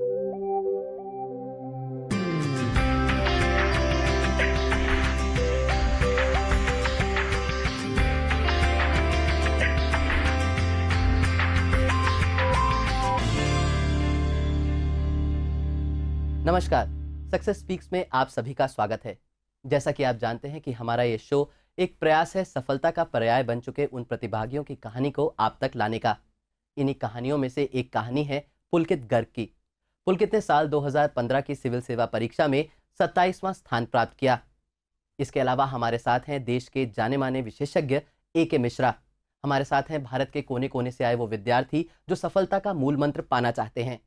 नमस्कार। Success speaks में आप सभी का स्वागत है। जैसा कि आप जानते हैं कि हमारा ये शो एक प्रयास है सफलता का पर्याय बन चुके उन प्रतिभागियों की कहानी को आप तक लाने का। इन्हीं कहानियों में से एक कहानी है पुलकित गर्ग की। पुलकित ने साल 2015 की सिविल सेवा परीक्षा में 27वां स्थान प्राप्त किया? इसके अलावा हमारे साथ हैं देश के जाने माने विशेषज्ञ ए के मिश्रा। हमारे साथ हैं भारत के कोने कोने से आए वो विद्यार्थी जो सफलता का मूल मंत्र पाना चाहते हैं।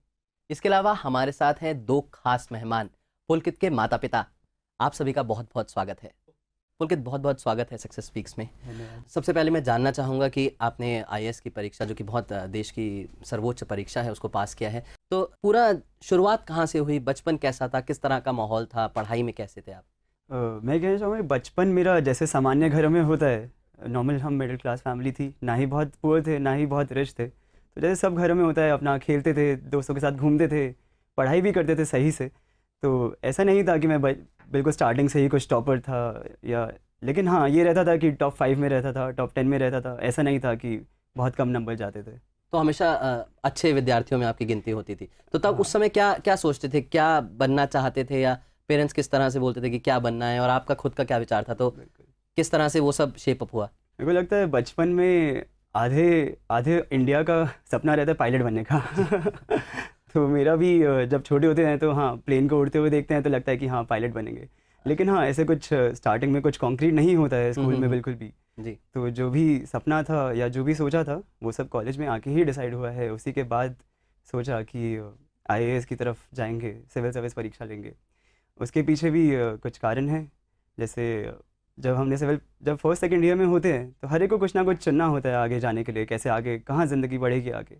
इसके अलावा हमारे साथ हैं दो खास मेहमान पुलकित के माता पिता आप सभी का बहुत बहुत स्वागत है। पुलकित बहुत बहुत स्वागत है सक्सेस स्पीक्स में। सबसे पहले मैं जानना चाहूँगा कि आपने आईएएस की परीक्षा जो कि बहुत देश की सर्वोच्च परीक्षा है उसको पास किया है। तो पूरा शुरुआत कहाँ से हुई? बचपन कैसा था? किस तरह का माहौल था? पढ़ाई में कैसे थे आप? मैं कहना चाहूँगा बचपन मेरा जैसे सामान्य घरों में होता है। नॉर्मल हम मिडिल क्लास फैमिली थी, ना ही बहुत पुअर थे, ना ही बहुत रिच थे। तो जैसे सब घरों में होता है, अपना खेलते थे, दोस्तों के साथ घूमते थे, पढ़ाई भी करते थे सही से। तो ऐसा नहीं था कि मैं बिल्कुल स्टार्टिंग से ही कुछ टॉपर था या, लेकिन हाँ ये रहता था कि टॉप फाइव में रहता था टॉप टेन में रहता था। ऐसा नहीं था कि बहुत कम नंबर जाते थे। तो हमेशा अच्छे विद्यार्थियों में आपकी गिनती होती थी। तो तब हाँ। उस समय क्या क्या सोचते थे? क्या बनना चाहते थे या पेरेंट्स किस तरह से बोलते थे कि क्या बनना है और आपका खुद का क्या विचार था? तो किस तरह से वो सब शेप अप हुआ? मेरे को लगता है बचपन में आधे आधे इंडिया का सपना रहता है पायलट बनने का। तो मेरा भी जब छोटे होते हैं तो हाँ प्लेन को उड़ते हुए देखते हैं तो लगता है कि हाँ पायलट बनेंगे। लेकिन हाँ ऐसे कुछ स्टार्टिंग में कुछ कॉन्क्रीट नहीं होता है स्कूल में हम्म, हम्म, बिल्कुल भी। जी। तो जो भी सपना था या जो भी सोचा था, वो सब कॉलेज में आके ही डिसाइड हुआ है। उसी के बाद सोचा कि आईएएस की तरफ़ जाएँगे सिविल सर्विस परीक्षा लेंगे। उसके पीछे भी कुछ कारण है। जैसे, जब हमने सिविल जब फ़र्स्ट सेकेंड ईयर में होते हैं तो हर एक को कुछ ना कुछ चुनना होता है आगे जाने के लिए, कैसे आगे, कहाँ ज़िंदगी बढ़ेगी आगे।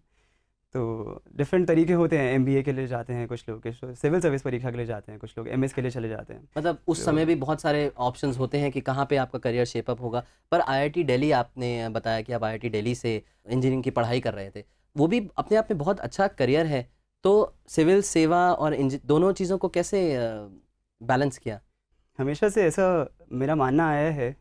तो डिफरेंट तरीके होते हैं एमबीए के लिए जाते हैं कुछ लोग सिविल सर्विस परीक्षा के लिए जाते हैं कुछ लोग एमएस के लिए चले जाते हैं। मतलब उस तो, समय भी बहुत सारे ऑप्शंस होते हैं कि कहाँ पे आपका करियर शेपअप होगा पर आईआईटी दिल्ली आपने बताया कि आप आईआईटी दिल्ली से इंजीनियरिंग की पढ़ाई कर रहे थे वो भी अपने आप में बहुत अच्छा करियर है तो सिविल सेवा और दोनों चीज़ों को कैसे बैलेंस किया? हमेशा से ऐसा मेरा मानना आया है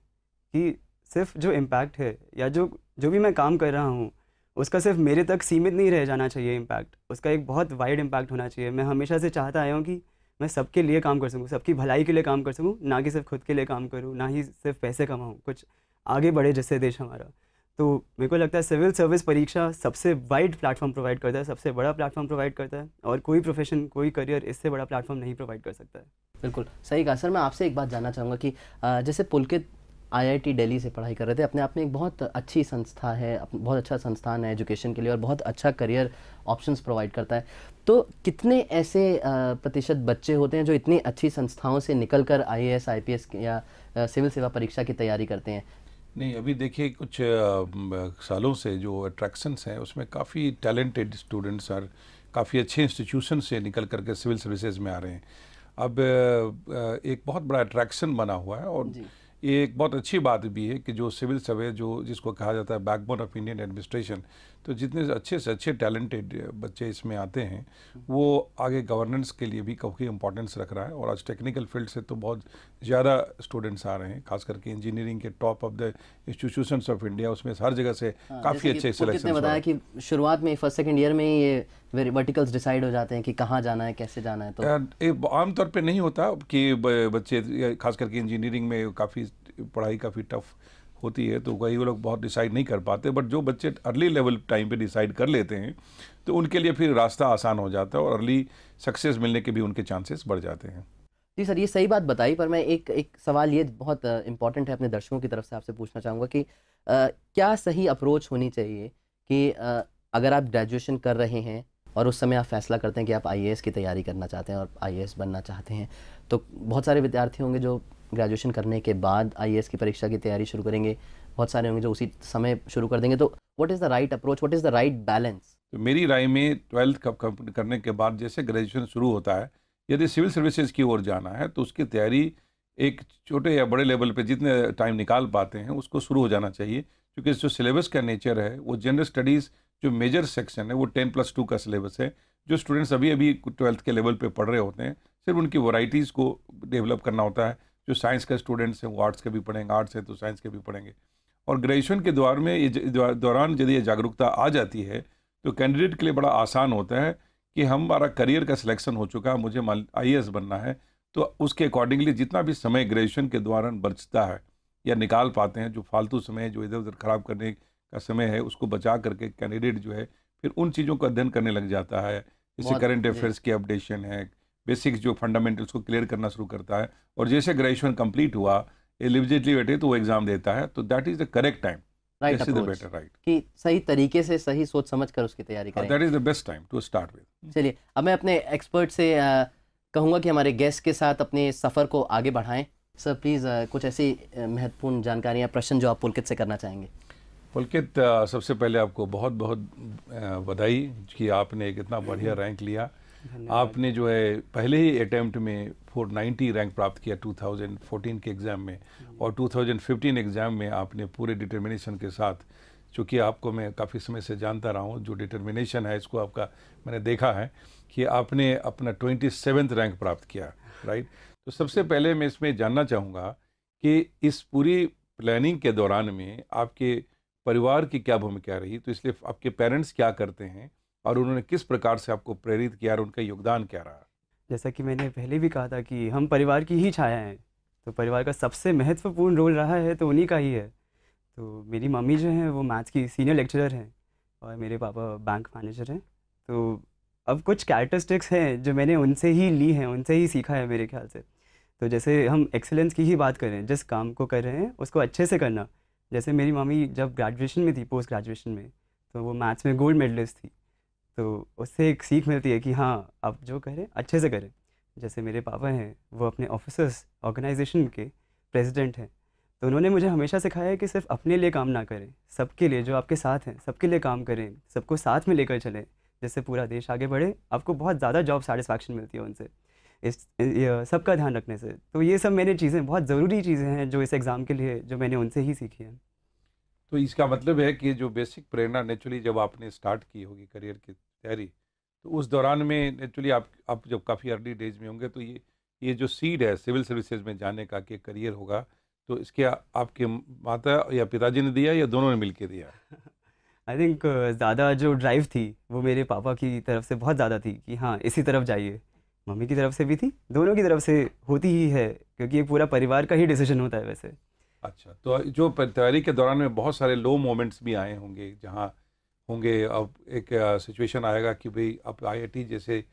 कि सिर्फ़ जो इम्पैक्ट है या जो जो भी मैं काम कर रहा हूँ उसका सिर्फ़ मेरे तक सीमित नहीं रह जाना चाहिए इम्पैक्ट उसका एक बहुत वाइड इम्पैक्ट होना चाहिए। मैं हमेशा से चाहता आया हूँ कि मैं सबके लिए काम कर सकूँ, सबकी भलाई के लिए काम कर सकूँ, ना कि सिर्फ़ खुद के लिए काम करूँ, ना ही सिर्फ़ पैसे कमाऊँ, कुछ आगे बढ़े जिससे देश हमारा। तो मेरे को लगता है सिविल सर्विस परीक्षा सबसे वाइड प्लेटफॉर्म प्रोवाइड करता है, सबसे बड़ा प्लेटफॉर्म प्रोवाइड करता है, और कोई प्रोफेशन कोई करियर इससे बड़ा प्लेटफॉर्म नहीं प्रोवाइड कर सकता है। बिल्कुल, सही कहा। सर, मैं आपसे एक बात जानना चाहूँगा कि जैसे पुलकित आईआईटी दिल्ली से पढ़ाई कर रहे थे। अपने आप में एक बहुत अच्छी संस्था है बहुत अच्छा संस्थान है एजुकेशन के लिए और बहुत अच्छा करियर ऑप्शंस प्रोवाइड करता है। तो कितने ऐसे प्रतिशत बच्चे होते हैं जो इतनी अच्छी संस्थाओं से निकल कर आई ए या सिविल सेवा परीक्षा की तैयारी करते हैं? नहीं अभी देखिए कुछ सालों से जो अट्रैक्शंस हैं उसमें काफ़ी टैलेंटेड स्टूडेंट्स और काफ़ी अच्छे इंस्टीट्यूशन से निकल करके सिविल सर्विसेज़ में आ रहे हैं। अब एक बहुत बड़ा अट्रैक्शन बना हुआ है और ये एक बहुत अच्छी बात भी है कि जो सिविल सर्वे जो जिसको कहा जाता है बैकबोन ऑफ़ इंडियन एडमिनिस्ट्रेशन तो जितने अच्छे से अच्छे टैलेंटेड बच्चे इसमें आते हैं वो आगे गवर्नेंस के लिए भी काफ़ी इंपॉर्टेंस रख रहा है और आज टेक्निकल फ़ील्ड से तो बहुत ज़्यादा स्टूडेंट्स आ रहे हैं खास करके इंजीनियरिंग के top of the institution of India उसमें हर जगह से हाँ, काफ़ी अच्छे सिलेक्शन बताया कि शुरुआत में फ़र्स्ट सेकेंड ईयर में ही ये वर्टिकल्स डिसाइड हो जाते हैं कि कहाँ जाना है कैसे जाना है तो आमतौर पर नहीं होता कि बच्चे खास करके इंजीनियरिंग में काफ़ी पढ़ाई काफ़ी टफ होती है तो कई लोग बहुत डिसाइड नहीं कर पाते बट जो बच्चे अर्ली लेवल टाइम पे डिसाइड कर लेते हैं तो उनके लिए फिर रास्ता आसान हो जाता है और अर्ली सक्सेस मिलने के भी उनके चांसेस बढ़ जाते हैं। जी सर ये सही बात बताई पर मैं एक एक सवाल ये बहुत इंपॉर्टेंट है अपने दर्शकों की तरफ़ से आपसे पूछना चाहूँगा कि आ, क्या सही अप्रोच होनी चाहिए कि आ, अगर आप ग्रेजुएशन कर रहे हैं और उस समय आप फैसला करते हैं कि आप आईएएस की तैयारी करना चाहते हैं और आईएएस बनना चाहते हैं तो बहुत सारे विद्यार्थी होंगे जो ग्रेजुएशन करने के बाद आईएएस की परीक्षा की तैयारी शुरू करेंगे। बहुत सारे होंगे जो उसी समय शुरू कर देंगे। तो what is the right approach what is the right balance तो मेरी राय में ट्वेल्थ करने के बाद जैसे ग्रेजुएशन शुरू होता है, यदि सिविल सर्विसेज़ की ओर जाना है तो उसकी तैयारी एक छोटे या बड़े लेवल पे जितने टाइम निकाल पाते हैं, उसको शुरू हो जाना चाहिए। क्योंकि जो सिलेबस का नेचर है, वो जनरल स्टडीज़ जो मेजर सेक्शन है, वो टेन प्लस टू का सिलेबस है। जो स्टूडेंट्स अभी अभी ट्वेल्थ के लेवल पे पढ़ रहे होते हैं, सिर्फ़ उनकी वैरायटीज़ को डेवलप करना होता है। जो साइंस के स्टूडेंट्स हैं वो आर्ट्स के भी पढ़ेंगे आर्ट्स हैं तो साइंस के भी पढ़ेंगे। और ग्रेजुएशन के दौर में ये दौरान यदि ये जागरूकता आ जाती है तो कैंडिडेट के लिए बड़ा आसान होता है कि हमारा करियर का सिलेक्शन हो चुका है मुझे आई बनना है तो उसके अकॉर्डिंगली जितना भी समय ग्रेजुएशन के दौरान बचता है या निकाल पाते हैं जो फालतू समय जो इधर उधर ख़राब करने का समय है उसको बचा करके कैंडिडेट जो है फिर उन चीज़ों का अध्ययन करने लग जाता है। जैसे करंट अफेयर्स की अपडेशन है बेसिक्स जो फंडामेंटल्स को क्लियर करना शुरू करता है और जैसे ग्रेजुएशन कंप्लीट हुआ एलिजिबिलिटी बैठे तो वो एग्ज़ाम देता है तो that is the correct time right better right कि सही तरीके से सही सोच समझ कर उसकी तैयारी करें। That is the best time to start with चलिए अब मैं अपने एक्सपर्ट से कहूँगा कि हमारे गेस्ट के साथ अपने सफ़र को आगे बढ़ाएँ। सर प्लीज़ कुछ ऐसी महत्वपूर्ण जानकारियाँ प्रश्न जो आप पुलकित से करना चाहेंगे। पुलकित सबसे पहले आपको बहुत बहुत बधाई कि आपने एक इतना बढ़िया रैंक लिया। आपने जो है पहले ही अटैम्प्ट में 490 रैंक प्राप्त किया 2014 के एग्ज़ाम में और 2015 एग्ज़ाम में आपने पूरे डिटर्मिनेशन के साथ चूँकि आपको मैं काफ़ी समय से जानता रहा हूँ जो डिटर्मिनेशन है इसको आपका मैंने देखा है कि आपने अपना ट्वेंटी रैंक प्राप्त किया राइट तो सबसे पहले मैं इसमें जानना चाहूँगा कि इस पूरी प्लानिंग के दौरान में आपके परिवार की क्या भूमिका रही? तो इसलिए आपके पेरेंट्स क्या करते हैं? और उन्होंने किस प्रकार से आपको प्रेरित किया और उनका योगदान क्या रहा? जैसा कि मैंने पहले भी कहा था कि हम परिवार की ही छाया हैं तो परिवार का सबसे महत्वपूर्ण रोल रहा है तो उन्हीं का ही है। तो मेरी मम्मी जो हैं, वो मैथ्स की सीनियर लेक्चरर हैं और मेरे पापा बैंक मैनेजर हैं। तो अब कुछ कैरेक्टरिस्टिक्स हैं जो मैंने उनसे ही ली हैं, उनसे ही सीखा है मेरे ख्याल से। तो जैसे हम एक्सेलेंस की ही बात करें, जिस काम को कर रहे हैं, उसको अच्छे से करना। जैसे मेरी मम्मी जब ग्रेजुएशन में थी पोस्ट ग्रेजुएशन में तो वो मैथ्स में गोल्ड मेडलिस्ट थी। तो उससे एक सीख मिलती है कि हाँ आप जो करें, अच्छे से करें। जैसे मेरे पापा हैं, वो अपने ऑफिसर्स ऑर्गेनाइजेशन के प्रेसिडेंट हैं। तो उन्होंने मुझे हमेशा सिखाया है कि सिर्फ़ अपने लिए काम ना करें। सबके लिए, जो आपके साथ हैं, सबके लिए काम करें। सबको साथ में लेकर चलें, जिससे पूरा देश आगे बढ़े। आपको बहुत ज़्यादा जॉब सेटिस्फैक्शन मिलती है उनसे। इस सबका ध्यान रखने से। तो ये सब मैंने चीज़ें, बहुत ज़रूरी चीज़ें हैं, जो इस एग्ज़ाम के लिए, जो मैंने उनसे ही सीखी हैं। तो इसका मतलब है कि जो बेसिक प्रेरणा नेचुरली जब आपने स्टार्ट की होगी करियर की तैयारी तो उस दौरान में नेचुरली आप आप जब काफ़ी अर्ली डेज़ में होंगे तो ये ये जो सीड है सिविल सर्विसेज़ में जाने का कि करियर होगा तो इसके आपके माता या पिताजी ने दिया या दोनों ने मिल के दिया? आई थिंक ज़्यादा जो ड्राइव थी, वो मेरे पापा की तरफ़ से बहुत ज़्यादा थी कि हाँ इसी तरफ़ जाइए। मम्मी की तरफ़ से भी थी, दोनों की तरफ़ से होती ही है, क्योंकि ये पूरा परिवार का ही डिसीज़न होता है वैसे। अच्छा तो जो तैयारी के दौरान में बहुत सारे लो मोमेंट्स भी आए होंगे जहाँ होंगे अब एक सिचुएशन आएगा कि भाई अब आईआईटी जैसे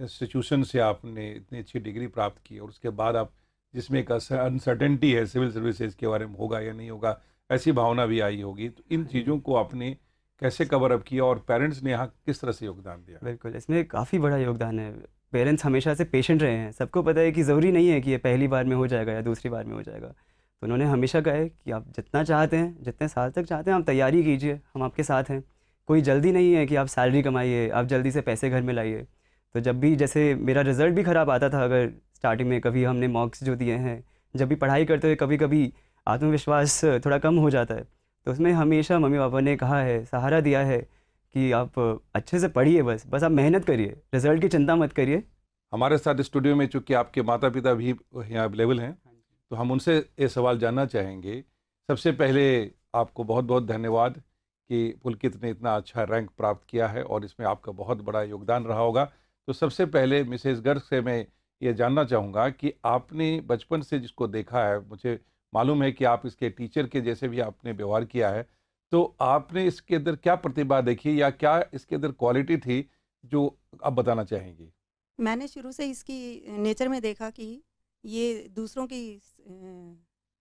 इंस्टीट्यूशन से आपने इतनी अच्छी डिग्री प्राप्त की और उसके बाद आप जिसमें एक अनसर्टेनिटी है सिविल सर्विसेज़ के बारे में होगा या नहीं होगा ऐसी भावना भी आई होगी। तो इन चीज़ों को आपने कैसे कवर अप किया और पेरेंट्स ने यहाँ किस तरह से योगदान दिया? बिल्कुल इसमें काफ़ी बड़ा योगदान है। पेरेंट्स हमेशा से पेशेंट रहे हैं। सबको पता है कि ज़रूरी नहीं है कि ये पहली बार में हो जाएगा या दूसरी बार में हो जाएगा। तो उन्होंने हमेशा कहा है कि आप जितना चाहते हैं, जितने साल तक चाहते हैं, आप तैयारी कीजिए, हम आपके साथ हैं। कोई जल्दी नहीं है कि आप सैलरी कमाइए, आप जल्दी से पैसे घर में लाइए। तो जब भी जैसे मेरा रिज़ल्ट भी ख़राब आता था, अगर स्टार्टिंग में कभी हमने मॉक्स जो दिए हैं, जब भी पढ़ाई करते हुए कभी कभी आत्मविश्वास थोड़ा कम हो जाता है तो उसमें हमेशा मम्मी पापा ने कहा है, सहारा दिया है कि आप अच्छे से पढ़िए बस बस आप मेहनत करिए, रिज़ल्ट की चिंता मत करिए। हमारे साथ स्टूडियो में चूँकि आपके माता पिता भी यहाँ अवेलेबल हैं तो हम उनसे ये सवाल जानना चाहेंगे। सबसे पहले आपको बहुत बहुत धन्यवाद कि पुलकित ने इतना अच्छा रैंक प्राप्त किया है और इसमें आपका बहुत बड़ा योगदान रहा होगा। तो सबसे पहले मिसेस गर्ग से मैं ये जानना चाहूँगा कि आपने बचपन से जिसको देखा है, मुझे मालूम है कि आप इसके टीचर के जैसे भी आपने व्यवहार किया है तो आपने इसके अंदर क्या प्रतिभा देखी या क्या इसके अंदर क्वालिटी थी जो आप बताना चाहेंगी? मैंने शुरू से इसकी नेचर में देखा कि ये दूसरों की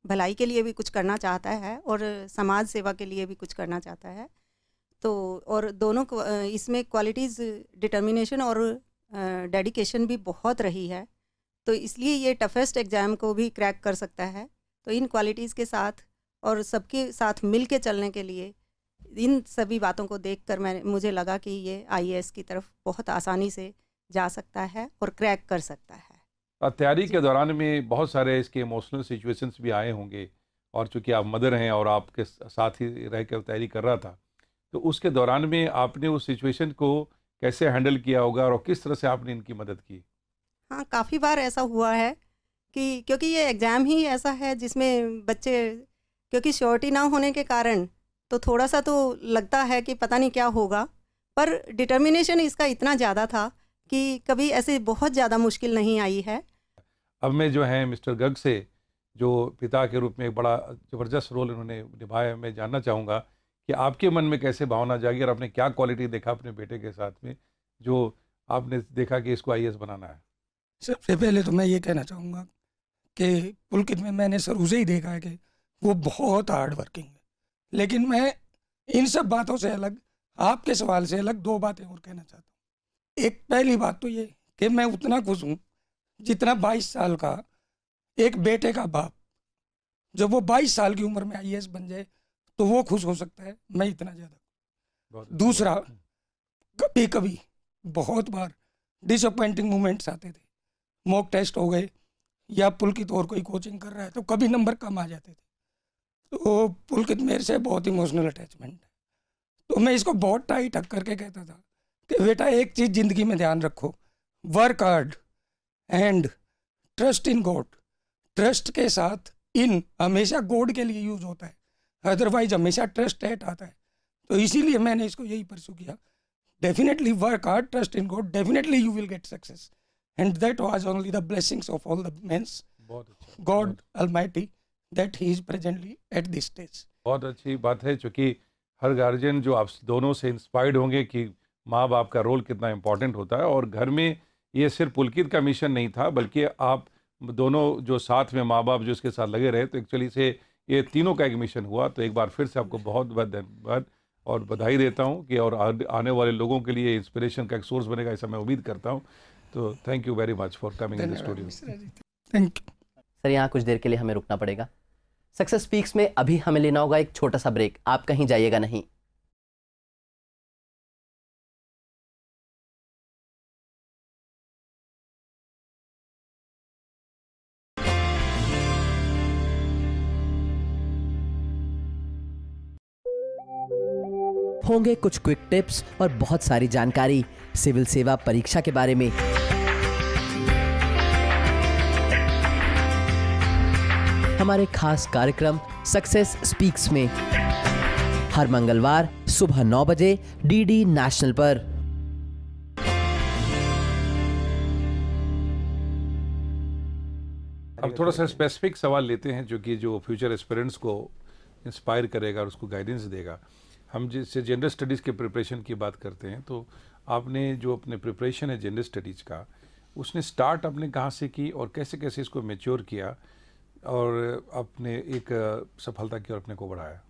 भलाई के लिए भी कुछ करना चाहता है और समाज सेवा के लिए भी कुछ करना चाहता है। तो और दोनों इसमें क्वालिटीज़ डिटर्मिनेशन और डेडिकेशन भी बहुत रही है। तो इसलिए ये टफेस्ट एग्ज़ाम को भी क्रैक कर सकता है। तो इन क्वालिटीज़ के साथ और सबके साथ मिल के चलने के लिए इन सभी बातों को देख कर मैं, मुझे लगा कि ये आईएएस की तरफ़ बहुत आसानी से जा सकता है और क्रैक कर सकता है। तैयारी के दौरान में बहुत सारे इसके इमोशनल सिचुएशंस भी आए होंगे। और चूँकि आप मदर हैं और आपके साथ ही रह कर तैयारी कर रहा था तो उसके दौरान में आपने उस सिचुएशन को कैसे हैंडल किया होगा और किस तरह से आपने इनकी मदद की? हाँ काफ़ी बार ऐसा हुआ है कि क्योंकि ये एग्ज़ाम ही ऐसा है जिसमें बच्चे क्योंकि श्योरिटी ना होने के कारण तो थोड़ा सा तो लगता है कि पता नहीं क्या होगा पर डिटर्मिनेशन इसका इतना ज़्यादा था कि कभी ऐसे बहुत ज़्यादा मुश्किल नहीं आई है। अब मैं जो है मिस्टर गग से, जो पिता के रूप में एक बड़ा ज़बरदस्त रोल इन्होंने निभाया, मैं जानना चाहूँगा कि आपके मन में कैसे भावना जागी और आपने क्या क्वालिटी देखा अपने बेटे के साथ में, जो आपने देखा कि इसको आई बनाना है? सबसे पहले तो मैं ये कहना चाहूँगा कि पुलकित में मैंने शुरू से ही देखा है कि वो बहुत हार्ड वर्किंग है। लेकिन मैं इन सब बातों से अलग, आपके सवाल से अलग दो बातें और कहना चाहता हूँ। एक पहली बात तो ये कि मैं उतना खुश हूँ जितना 22 साल का एक बेटे का बाप जब वो 22 साल की उम्र में आईएएस बन जाए तो वो खुश हो सकता है मैं इतना ज़्यादा दूसरा कभी कभी बहुत बार डिसअपॉइंटिंग मोमेंट्स आते थे। मॉक टेस्ट हो गए या पुलकित और कोई कोचिंग कर रहा है तो कभी नंबर कम आ जाते थे। तो पुलकित मेरे से बहुत इमोशनल अटैचमेंट है। तो मैं इसको बहुत टाइट हक करके कहता था कि बेटा एक चीज़ ज़िंदगी में ध्यान रखो work hard and trust in God trust के साथ इन हमेशा गॉड के लिए यूज़ होता है। अदरवाइज़ हमेशा ट्रस्ट एट आता है। तो इसीलिए मैंने इसको यही परसू किया। Definitely work hard trust in God definitely you will get success and that was only the blessings of all the men's God almighty that he. Is presently at this stage बहुत अच्छी बात है क्योंकि हर guardian जो आप दोनों से inspired होंगे कि माँ बाप का रोल कितना इंपॉर्टेंट होता है। और घर में ये सिर्फ़ पुलकित का मिशन नहीं था बल्कि आप दोनों जो साथ में माँ बाप जो इसके साथ लगे रहे तो एक्चुअली से ये तीनों का एक मिशन हुआ। तो एक बार फिर से आपको बहुत बहुत धन्यवाद और बधाई देता हूँ कि और आने वाले लोगों के लिए इंस्पिरेशन का एक सोर्स बनेगा ऐसा मैं उम्मीद करता हूँ। तो thank you very much for coming in studio thank you sir यहाँ कुछ देर के लिए हमें रुकना पड़ेगा। सक्सेस स्पीक्स में अभी हमें लेना होगा एक छोटा सा ब्रेक आप कहीं जाइएगा नहीं। होंगे कुछ क्विक टिप्स और बहुत सारी जानकारी सिविल सेवा परीक्षा के बारे में। हमारे खास कार्यक्रम सक्सेस स्पीक्स में। हर मंगलवार सुबह नौ बजे डीडी नेशनल पर। अब थोड़ा सा स्पेसिफिक सवाल लेते हैं जो कि जो फ्यूचर एस्पिरेंट्स को इंस्पायर करेगा और उसको गाइडेंस देगा। हम जिससे जेंडर स्टडीज़ के प्रिपरेशन की बात करते हैं तो आपने जो अपने प्रिपरेशन है जेंडर स्टडीज़ का उसने स्टार्ट आपने कहाँ से की और कैसे कैसे इसको मेच्योर किया और अपने एक सफलता की ओर अपने को बढ़ाया?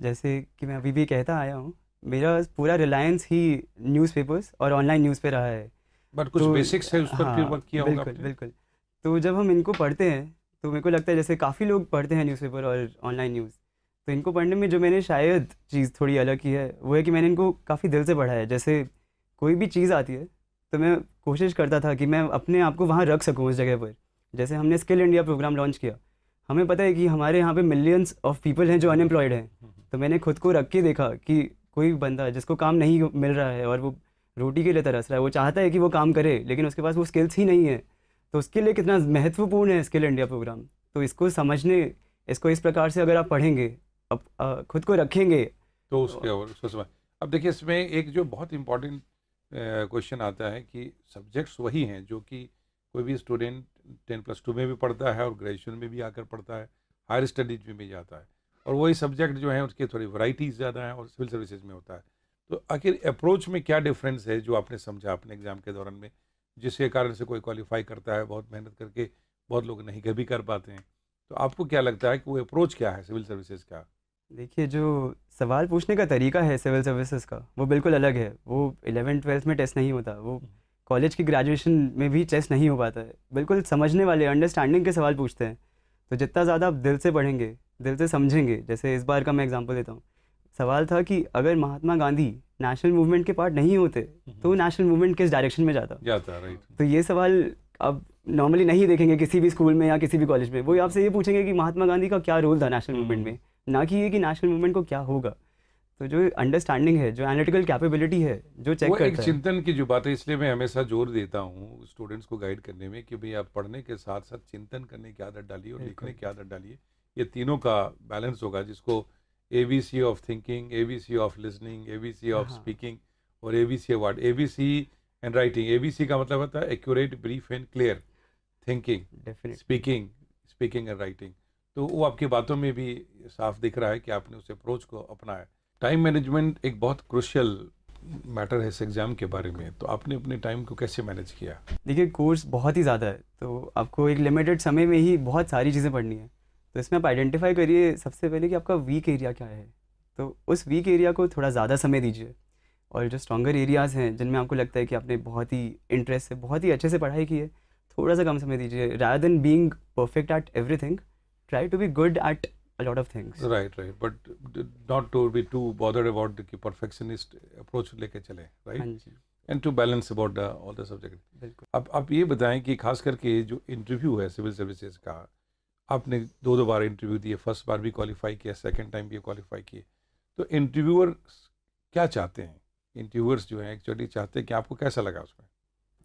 जैसे कि मैं अभी भी कहता आया हूँ मेरा पूरा रिलायंस ही न्यूज़पेपर्स और ऑनलाइन न्यूज़ पे रहा है। बट कुछ तो, बेसिक्स है उस पर हाँ, फिर वर्क किया बिल्कुल होगा बिल्कुल बिल्कुल। तो जब हम इनको पढ़ते हैं तो मेरे को लगता है जैसे काफ़ी लोग पढ़ते हैं न्यूज़पेपर और ऑनलाइन न्यूज़ तो इनको पढ़ने में जो मैंने शायद चीज़ थोड़ी अलग की है, वो है कि मैंने इनको काफ़ी दिल से पढ़ा है। जैसे कोई भी चीज़ आती है तो मैं कोशिश करता था कि मैं अपने आप को वहाँ रख सकूँ उस जगह पर। जैसे हमने स्किल इंडिया प्रोग्राम लॉन्च किया, हमें पता है कि हमारे यहाँ पे मिलियंस ऑफ़ पीपल हैं जो अनएम्प्लॉयड हैं। तो मैंने खुद को रख के देखा कि कोई बंदा जिसको काम नहीं मिल रहा है और वो रोटी के लिए तरस रहा है, वो चाहता है कि वो काम करे, लेकिन उसके पास वो स्किल्स ही नहीं है। तो उसके लिए कितना महत्वपूर्ण है स्किल इंडिया प्रोग्राम। तो इसको समझने, इसको इस प्रकार से अगर आप पढ़ेंगे अब खुद को रखेंगे। तो उसके और अब देखिए, इसमें एक जो बहुत इम्पोर्टेंट क्वेश्चन आता है कि सब्जेक्ट्स वही हैं जो कि कोई भी स्टूडेंट टेन प्लस टू में भी पढ़ता है और ग्रेजुएशन में भी आकर पढ़ता है हायर स्टडीज़ में भी जाता है। और वही सब्जेक्ट जो है, उसके थोड़ी वैरायटीज़ ज़्यादा है और सिविल सर्विसेज़ में होता है। तो आखिर अप्रोच में क्या डिफरेंस है जो आपने समझा अपने एग्ज़ाम के दौरान में, जिसके कारण से कोई क्वालिफाई करता है, बहुत मेहनत करके, बहुत लोग नहीं कभी कर पाते हैं? तो आपको क्या लगता है कि वो अप्रोच क्या है सिविल सर्विसेज़ का? देखिए जो सवाल पूछने का तरीका है सिविल सर्विसेज़ का वो बिल्कुल अलग है। वो इलेवन ट्वेल्थ में टेस्ट नहीं होता वो कॉलेज की ग्रेजुएशन में भी टेस्ट नहीं हो पाता है। बिल्कुल समझने वाले अंडरस्टैंडिंग के सवाल पूछते हैं। तो जितना ज़्यादा आप दिल से पढ़ेंगे दिल से समझेंगे जैसे इस बार का मैं एग्ज़ाम्पल देता हूँ। सवाल था कि अगर महात्मा गांधी नेशनल मूवमेंट के पार्ट नहीं होते तो नेशनल मूवमेंट किस डायरेक्शन में जाता? जाता राइट तो ये सवाल अब नॉर्मली नहीं देखेंगे किसी भी स्कूल में या किसी भी कॉलेज में। वो आपसे ये पूछेंगे कि महात्मा गांधी का क्या रोल था नेशनल मूवमेंट में? ना कि ये कि नेशनल मूवमेंट को क्या होगा। तो जो अंडरस्टैंडिंग है जो एनालिटिकल कैपेबिलिटी है जो चेक वो एक करता है। चिंतन की जो बात है इसलिए मैं हमेशा ज़ोर देता हूँ स्टूडेंट्स को गाइड करने में कि भाई आप पढ़ने के साथ साथ चिंतन करने की आदत डालिए और लिखने की आदत डालिए। ये तीनों का बैलेंस होगा जिसको A B C of thinking A B C of listening A B C of. Speaking और A B C award A B C and writing A B C का मतलब होता है accurate brief and clear thinking speaking speaking and writing तो वो आपकी बातों में भी साफ़ दिख रहा है कि आपने उस अप्रोच को अपनाया। टाइम मैनेजमेंट एक बहुत क्रुशियल मैटर है इस एग्ज़ाम के बारे में। तो आपने अपने टाइम को कैसे मैनेज किया? देखिए कोर्स बहुत ही ज़्यादा है। तो आपको एक लिमिटेड समय में ही बहुत सारी चीज़ें पढ़नी है। तो इसमें आप आइडेंटिफाई करिए सबसे पहले कि आपका वीक एरिया क्या है। तो उस वीक एरिया को थोड़ा ज़्यादा समय दीजिए। और जो स्ट्रॉन्गर एरियाज़ हैं जिनमें आपको लगता है कि आपने बहुत ही इंटरेस्ट से बहुत ही अच्छे से पढ़ाई की है थोड़ा सा कम समय दीजिए। Rather than being perfect at everything try to be good at a lot of things right right but not to be too bothered about कि परफेक्शनिस्ट अप्रोच लेके चले जी। And to balance about all the subject बिल्कुल। अब आप ये बताएँ कि खास करके जो इंटरव्यू है सिविल सर्विसेज़ का आपने दो दो बार इंटरव्यू दिए फ़र्स्ट बार भी क्वालिफाई किया सेकंड टाइम भी क्वालिफाई किए। तो इंटरव्यूअर क्या चाहते हैं? इंटरव्यूअर्स जो हैं एक्चुअली चाहते हैं कि आपको कैसा लगा उसमें?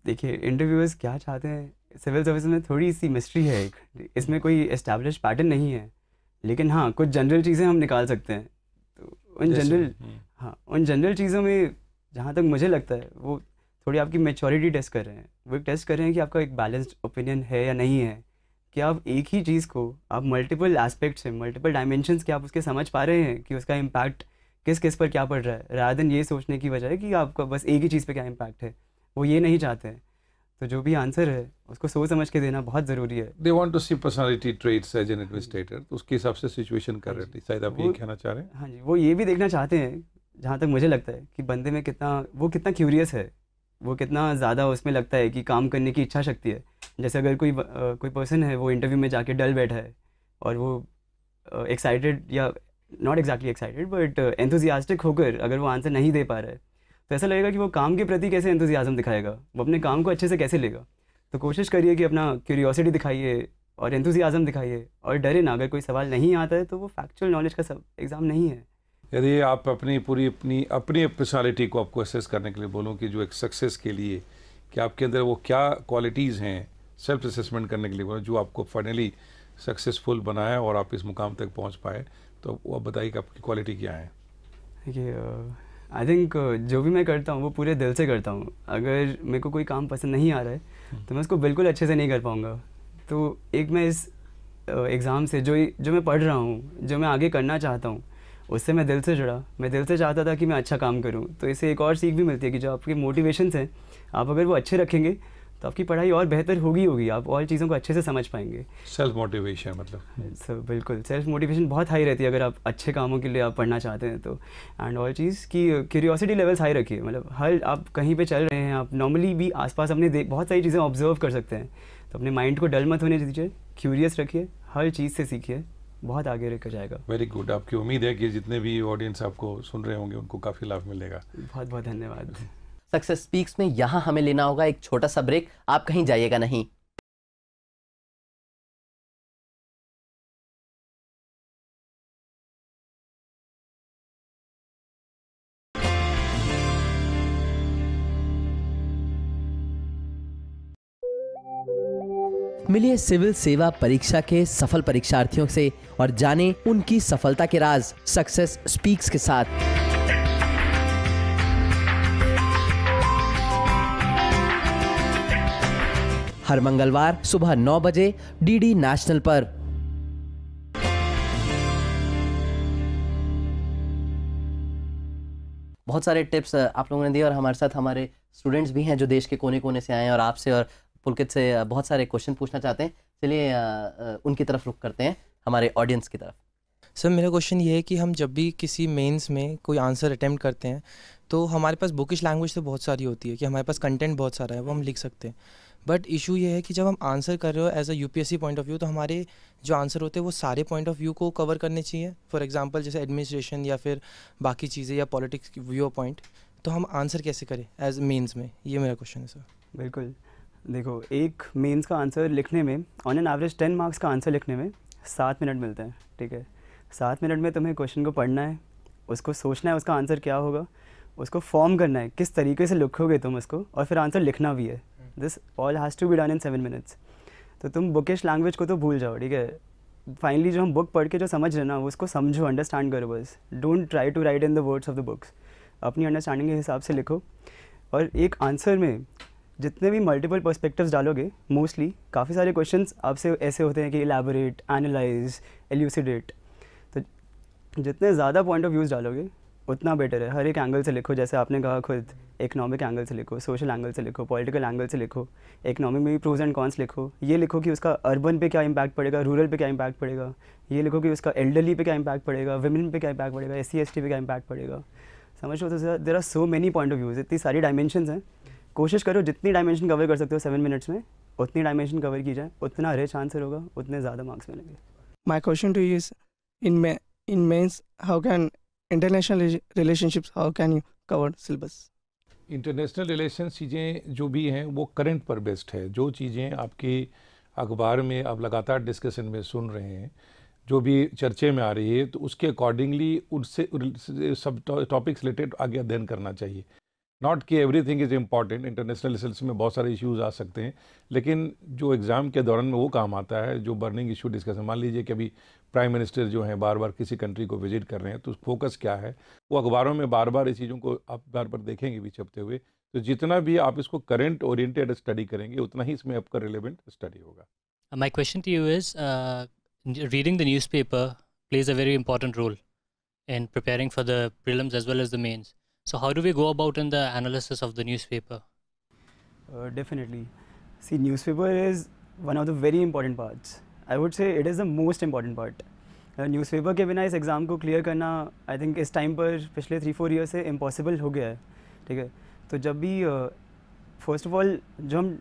देखिए इंटरव्यूअर्स क्या चाहते हैं? सिविल सर्विस में थोड़ी सी मिस्ट्री है एक। इसमें कोई इस्टेब्लिश पैटर्न नहीं है। लेकिन हाँ कुछ जनरल चीज़ें हम निकाल सकते हैं। तो उन जनरल हम्म, हाँ उन जनरल चीज़ों में जहाँ तक मुझे लगता है वो थोड़ी आपकी मेचोरिटी टेस्ट कर रहे हैं। वो एक टेस्ट कर रहे हैं कि आपका एक बैलेंस्ड ओपिनियन है या नहीं है। कि आप एक ही चीज़ को आप मल्टीपल एस्पेक्ट से मल्टीपल डायमेंशंस के आप उसके समझ पा रहे हैं कि उसका इम्पैक्ट किस किस पर क्या पड़ रहा है? रादर देन ये सोचने की वजह है कि आपका बस एक ही चीज़ पर क्या इम्पैक्ट है। वो ये नहीं चाहते। हैं तो जो भी आंसर है उसको सोच समझ के देना बहुत ज़रूरी है। They want to see personality traits as an administrator तो उसके हिसाब से सिचुएशन कर रहे थे। शायद आप ये कहना चाह रहे हैं? हाँ जी वो ये भी देखना चाहते हैं जहाँ तक मुझे लगता है कि बंदे में कितना वो कितना क्यूरियस है। वो कितना ज़्यादा उसमें लगता है कि काम करने की इच्छा शक्ति है। जैसे अगर कोई अ, कोई पर्सन है वो इंटरव्यू में जाके डल बैठा है और वो एक्साइटेड या not exactly excited but enthusiastic होकर अगर वो आंसर नहीं दे पा रहा है तो ऐसा लगेगा कि वो काम के प्रति कैसे एंथुजियाज़म दिखाएगा? वो अपने काम को अच्छे से कैसे लेगा? तो कोशिश करिए कि अपना क्यूरियोसिटी दिखाइए और एंथुजियाज़म दिखाइए और डरे ना। अगर कोई सवाल नहीं आता है तो वो फैक्चुअल नॉलेज का सब एग्ज़ाम नहीं है। यदि आप अपनी पूरी अपनी अपनी पर्सनालिटी को आपको असेस करने के लिए बोलो कि जो एक सक्सेस के लिए कि आपके अंदर वो क्या क्वालिटीज़ हैं सेल्फ असेसमेंट करने के लिए बोलो जो आपको फाइनली सक्सेसफुल बनाया और आप इस मुकाम तक पहुँच पाए तो वो आप बताइए कि आपकी क्वालिटी क्या है। देखिए आई थिंक जो भी मैं करता हूँ वो पूरे दिल से करता हूँ। अगर मेरे को कोई काम पसंद नहीं आ रहा है तो मैं उसको बिल्कुल अच्छे से नहीं कर पाऊँगा। तो एक मैं इस एग्ज़ाम से जो जो मैं पढ़ रहा हूँ जो मैं आगे करना चाहता हूँ उससे मैं दिल से जुड़ा। मैं दिल से चाहता था कि मैं अच्छा काम करूँ। तो इससे एक और सीख भी मिलती है कि जो आपके मोटिवेशंस हैं आप अगर वो अच्छे रखेंगे तो आपकी पढ़ाई और बेहतर होगी होगी आप और चीज़ों को अच्छे से समझ पाएँगे। सेल्फ मोटिवेशन मतलब। सो बिल्कुल सेल्फ मोटिवेशन बहुत हाई रहती है अगर आप अच्छे कामों के लिए आप पढ़ना चाहते हैं तो। एंड और चीज़ की क्यूरियोसिटी लेवल्स हाई रखिए मतलब हर आप कहीं पे चल रहे हैं आप नॉर्मली भी आसपास अपने बहुत सारी चीज़ें ऑब्ज़र्व कर सकते हैं। तो अपने माइंड को डल मत होने दीजिए क्यूरियस रखिए हर चीज़ से सीखिए बहुत आगे लेकर जाएगा। वेरी गुड आपकी उम्मीद है कि जितने भी ऑडियंस आपको सुन रहे होंगे उनको काफ़ी लाभ मिलेगा। बहुत बहुत धन्यवाद। सक्सेस स्पीक्स में यहाँ हमें लेना होगा एक छोटा सा ब्रेक आप कहीं जाइएगा नहीं। मिलिए सिविल सेवा परीक्षा के सफल परीक्षार्थियों से और जाने उनकी सफलता के राज सक्सेस स्पीक्स के साथ। हर मंगलवार सुबह 9 बजे डीडी नेशनल पर। बहुत सारे टिप्स आप लोगों ने दिए और हमारे साथ हमारे स्टूडेंट्स भी हैं जो देश के कोने कोने से आए हैं और आपसे और पुलकित से बहुत सारे क्वेश्चन पूछना चाहते हैं। चलिए उनकी तरफ़ रुख करते हैं, हमारे ऑडियंस की तरफ़। सर, मेरा क्वेश्चन ये है कि हम जब भी किसी मेंस में कोई आंसर अटेम्प्ट करते हैं तो हमारे पास बुकिश लैंग्वेज तो बहुत सारी होती है कि हमारे पास कंटेंट बहुत सारा है, वो हम लिख सकते हैं। बट इशू ये है कि जब हम आंसर कर रहे हो as a UPSC point of view तो हमारे जो आंसर होते हैं वो सारे पॉइंट ऑफ़ व्यू को कवर करने चाहिए। फॉर एग्ज़ाम्पल जैसे एडमिनिस्ट्रेशन या फिर बाकी चीज़ें या पॉलिटिक्स व्यू पॉइंट तो हम आंसर कैसे करें एज मेंस में? ये मेरा क्वेश्चन है सर बिल्कुल। देखो, एक मेंस का आंसर लिखने में on an average ten marks का आंसर लिखने में सात मिनट मिलते हैं, ठीक है? सात मिनट में तुम्हें क्वेश्चन को पढ़ना है, उसको सोचना है, उसका आंसर क्या होगा, उसको फॉर्म करना है, किस तरीके से लिखोगे तुम उसको, और फिर आंसर लिखना भी है। This all has to be done in seven minutes तो तुम बुकिश लैंग्वेज को तो भूल जाओ, ठीक है? फाइनली जो हम बुक पढ़ के जो समझ रहे ना, उसको समझो अंडरस्टैंड करो बस। Don't try to write in the words of the books अपनी अंडरस्टैंडिंग के हिसाब से लिखो। और एक आंसर में, जितने भी मल्टीपल पर्सपेक्टिव्स डालोगे मोस्टली काफ़ी सारे क्वेश्चंस आपसे ऐसे होते हैं कि इलेबोरेट एनालाइज एल्यूसिडेट तो जितने ज़्यादा पॉइंट ऑफ़ व्यूज़ डालोगे उतना बेटर है। हर एक एंगल से लिखो, जैसे आपने कहा खुद इकोनॉमिक एंगल से लिखो सोशल एंगल से लिखो पॉलिटिकल एंगल से लिखो इकोनॉमिक में भी प्रोज एंड कॉन्स लिखो। ये लिखो कि उसका अर्बन पे क्या इम्पैक्ट पड़ेगा रूरल पे क्या इम्पैक्ट पड़ेगा। ये लिखो कि उसका एल्डरली पे क्या इम्पैक्ट पड़ेगा वुमेन पे क्या इम्पैक्ट पड़ेगा एस सी टी पे क्या इम्पैक्ट पड़ेगा। समझ लो तो there are so many point of views इतनी सारी डायमेंशन हैं। कोशिश करो, जितनी डायमेंशन कवर कर सकते हो सेवन मिनट्स में, उतनी डायमेंशन कवर की जाए। उतना रिच आंसर होगा, उतने ज़्यादा मार्क्स मिलेंगे। My question to you is, in ma- in mains how relationships how can you cover syllabus? International relation चीज़ें जो भी हैं, वो करंट पर बेस्ड है जो चीज़ें आपके अखबार में आप लगातार डिस्कशन में सुन रहे हैं, जो भी चर्चे में आ रही है तो उसके अकॉर्डिंगली उनसे सब टॉपिक्स रिलेटेड आगे अध्ययन करना चाहिए नॉट कि everything is important international result में बहुत सारे इश्यूज़ आ सकते हैं लेकिन जो एग्ज़ाम के दौरान में वो काम आता है जो बर्निंग इशू डिस्कशन मान लीजिए कि अभी प्राइम मिनिस्टर जो हैं बार बार किसी कंट्री को विज़िट कर रहे हैं तो फोकस क्या है? वो अखबारों में बार बार इस चीज़ों को आप बार बार देखेंगे भी छपते हुए तो जितना भी आप इसको करेंट ओरिएंटेड स्टडी करेंगे उतना ही इसमें आपका रिलेवेंट स्टडी होगा। My question you is uh, n- reading the newspaper plays a very important role in preparing for the prelims as well as the mains. So, how do we go about in the analysis of the newspaper? Uh, definitely. See, newspaper is one of the very important parts. I would say it is the most important part. Newspaper के बिना इस exam को clear करना I think इस time पर पिछले three four year से impossible हो गया है ठीक है तो जब भी फ़र्स्ट ऑफ़ ऑल जो हम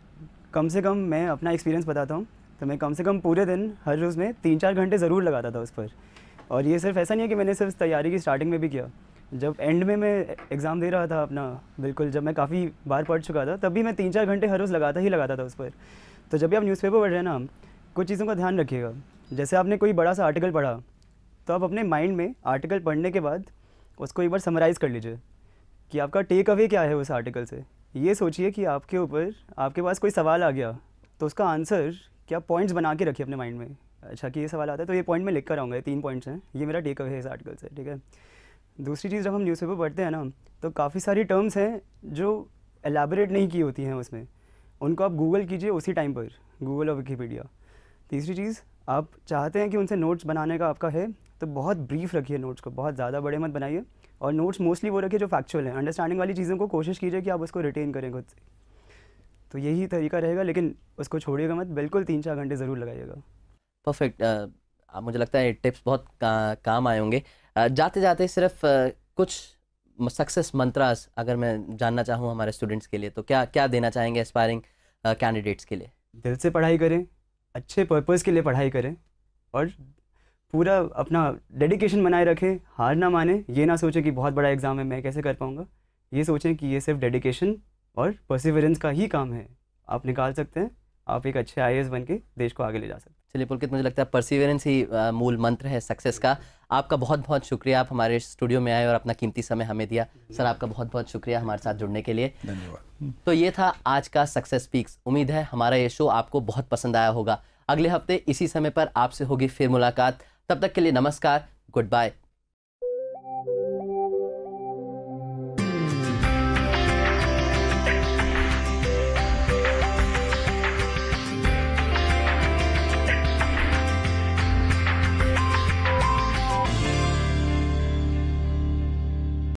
कम से कम मैं अपना एक्सपीरियंस बताता हूँ तो मैं कम से कम पूरे दिन हर रोज़ में तीन चार घंटे ज़रूर लगाता था उस पर और ये सिर्फ़ ऐसा नहीं है कि मैंने सिर्फ़ तैयारी की स्टार्टिंग में भी किया जब एंड में मैं एग्ज़ाम दे रहा था अपना, बिल्कुल, जब मैं काफ़ी बार पढ़ चुका था, तब भी मैं तीन चार घंटे हर रोज़ लगाता ही लगाता था उस पर। तो जब भी आप न्यूज़पेपर पढ़ रहे हैं ना, कुछ चीज़ों का ध्यान रखिएगा। जैसे आपने कोई बड़ा सा आर्टिकल पढ़ा तो आप अपने माइंड में आर्टिकल पढ़ने के बाद उसको एक बार समराइज़ कर लीजिए कि आपका टेक अवे क्या है उस आर्टिकल से। ये सोचिए कि आपके ऊपर, आपके पास कोई सवाल आ गया तो उसका आंसर क्या पॉइंट्स बना के रखिए अपने माइंड में। अच्छा कि ये सवाल आता है तो ये पॉइंट मैं लिख कर आऊँगा तीन पॉइंट्स हैं, ये मेरा टेक अवे है इस आर्टिकल से, ठीक है? दूसरी चीज़ जब हम न्यूज़पेपर पढ़ते हैं ना तो काफ़ी सारी टर्म्स हैं जो एलेबोरेट नहीं की होती हैं उसमें। उनको आप गूगल कीजिए उसी टाइम पर गूगल और विकीपीडिया तीसरी चीज़ आप चाहते हैं कि उनसे नोट्स बनाने का आपका है तो बहुत ब्रीफ रखिए नोट्स को बहुत ज़्यादा बड़े मत बनाइए। और नोट्स मोस्टली वो रखिए जो फैक्चुअल हैं। अंडरस्टैंडिंग वाली चीज़ों को कोशिश कीजिए कि आप उसको रिटेन करें खुद से। तो यही तरीका रहेगा लेकिन उसको छोड़िएगा मत बिल्कुल तीन चार घंटे ज़रूर लगाइएगा। परफेक्ट मुझे लगता है टिप्स बहुत का, काम आए होंगे। जाते जाते सिर्फ़ कुछ सक्सेस मंत्रास अगर मैं जानना चाहूँ हमारे स्टूडेंट्स के लिए तो क्या क्या देना चाहेंगे एस्पायरिंग कैंडिडेट्स के लिए? दिल से पढ़ाई करें, अच्छे पर्पज़ के लिए पढ़ाई करें और पूरा अपना डेडिकेशन बनाए रखें, हार ना माने, ये ना सोचें कि बहुत बड़ा एग्ज़ाम है, मैं कैसे कर पाऊँगा? ये सोचें कि ये सिर्फ़ डेडिकेशन और परसिवरेंस का ही काम है। आप निकाल सकते हैं। आप एक अच्छे आई बन के देश को आगे ले जा सकते चलिए पुलकित मुझे लगता है परसिवरेंस ही मूल मंत्र है सक्सेस का। आपका बहुत बहुत शुक्रिया आप हमारे स्टूडियो में आए और अपना कीमती समय हमें दिया। सर आपका बहुत बहुत शुक्रिया हमारे साथ जुड़ने के लिए। धन्यवाद। तो ये था आज का सक्सेस स्पीक्स उम्मीद है हमारा ये शो आपको बहुत पसंद आया होगा। अगले हफ़्ते इसी समय पर आपसे होगी फिर मुलाकात। तब तक के लिए नमस्कार गुड बाय